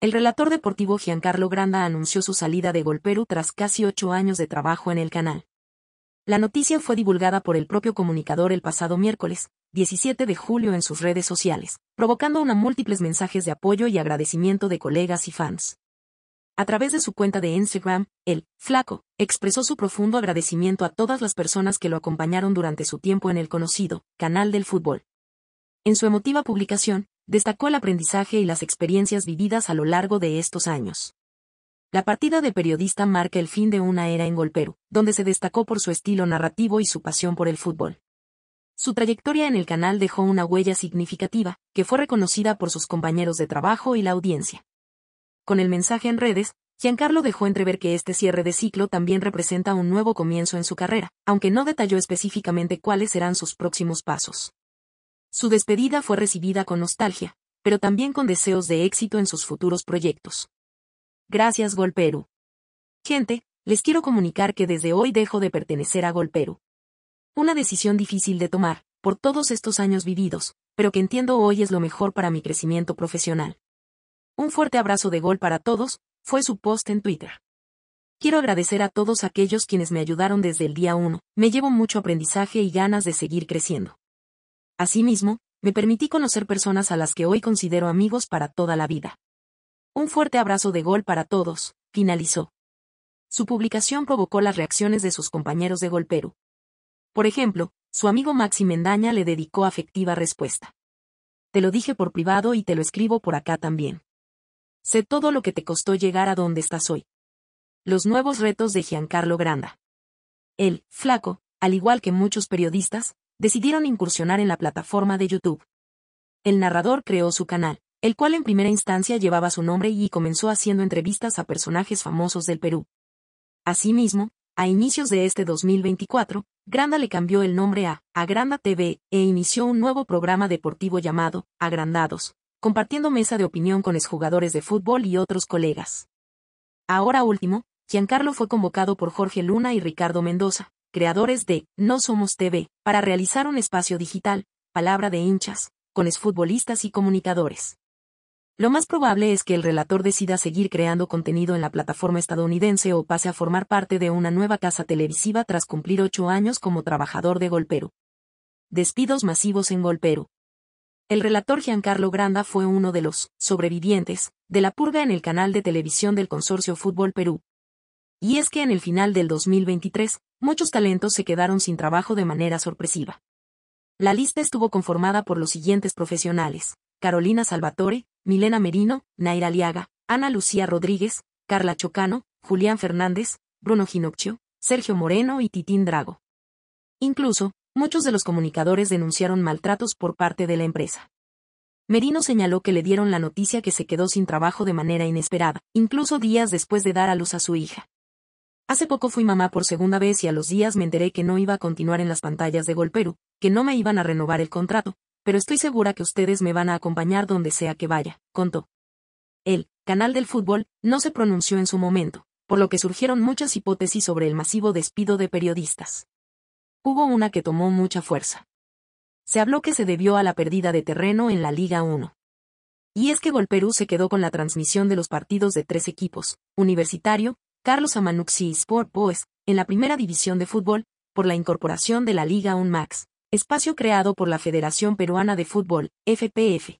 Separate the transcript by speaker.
Speaker 1: El relator deportivo Giancarlo Granda anunció su salida de Golperu tras casi ocho años de trabajo en el canal. La noticia fue divulgada por el propio comunicador el pasado miércoles, 17 de julio en sus redes sociales, provocando una múltiples mensajes de apoyo y agradecimiento de colegas y fans. A través de su cuenta de Instagram, el Flaco expresó su profundo agradecimiento a todas las personas que lo acompañaron durante su tiempo en el conocido canal del fútbol. En su emotiva publicación, destacó el aprendizaje y las experiencias vividas a lo largo de estos años. La partida de periodista marca el fin de una era en Golperu, donde se destacó por su estilo narrativo y su pasión por el fútbol. Su trayectoria en el canal dejó una huella significativa, que fue reconocida por sus compañeros de trabajo y la audiencia. Con el mensaje en redes, Giancarlo dejó entrever que este cierre de ciclo también representa un nuevo comienzo en su carrera, aunque no detalló específicamente cuáles serán sus próximos pasos. Su despedida fue recibida con nostalgia, pero también con deseos de éxito en sus futuros proyectos. Gracias Golperu. Gente, les quiero comunicar que desde hoy dejo de pertenecer a Golperu. Una decisión difícil de tomar, por todos estos años vividos, pero que entiendo hoy es lo mejor para mi crecimiento profesional. Un fuerte abrazo de gol para todos, fue su post en Twitter. Quiero agradecer a todos aquellos quienes me ayudaron desde el día 1, me llevo mucho aprendizaje y ganas de seguir creciendo. Asimismo, me permití conocer personas a las que hoy considero amigos para toda la vida. Un fuerte abrazo de gol para todos, finalizó. Su publicación provocó las reacciones de sus compañeros de Golperu. Por ejemplo, su amigo Maxi Mendaña le dedicó afectiva respuesta. Te lo dije por privado y te lo escribo por acá también. Sé todo lo que te costó llegar a donde estás hoy. Los nuevos retos de Giancarlo Granda. Él, flaco, al igual que muchos periodistas, decidieron incursionar en la plataforma de YouTube. El narrador creó su canal, el cual en primera instancia llevaba su nombre y comenzó haciendo entrevistas a personajes famosos del Perú. Asimismo, a inicios de este 2024, Granda le cambió el nombre a Agranda TV e inició un nuevo programa deportivo llamado Agrandados, compartiendo mesa de opinión con exjugadores de fútbol y otros colegas. Ahora último, Giancarlo fue convocado por Jorge Luna y Ricardo Mendoza, creadores de No Somos TV, para realizar un espacio digital, palabra de hinchas, con exfutbolistas y comunicadores. Lo más probable es que el relator decida seguir creando contenido en la plataforma estadounidense o pase a formar parte de una nueva casa televisiva tras cumplir ocho años como trabajador de Golperu. Despidos masivos en Golperu. El relator Giancarlo Granda fue uno de los sobrevivientes de la purga en el canal de televisión del Consorcio Fútbol Perú. Y es que en el final del 2023, muchos talentos se quedaron sin trabajo de manera sorpresiva. La lista estuvo conformada por los siguientes profesionales. Carolina Salvatore, Milena Merino, Naira Aliaga, Ana Lucía Rodríguez, Carla Chocano, Julián Fernández, Bruno Ginocchio, Sergio Moreno y Titín Drago. Incluso, muchos de los comunicadores denunciaron maltratos por parte de la empresa. Merino señaló que le dieron la noticia que se quedó sin trabajo de manera inesperada, incluso días después de dar a luz a su hija. Hace poco fui mamá por segunda vez y a los días me enteré que no iba a continuar en las pantallas de Golperu, que no me iban a renovar el contrato, pero estoy segura que ustedes me van a acompañar donde sea que vaya, contó. El canal del fútbol no se pronunció en su momento, por lo que surgieron muchas hipótesis sobre el masivo despido de periodistas. Hubo una que tomó mucha fuerza. Se habló que se debió a la pérdida de terreno en la Liga 1. Y es que Golperú se quedó con la transmisión de los partidos de tres equipos, Universitario, Carlos Amanuxi Sport Boys, en la primera división de fútbol, por la incorporación de la Liga UNMAX, espacio creado por la Federación Peruana de Fútbol, FPF.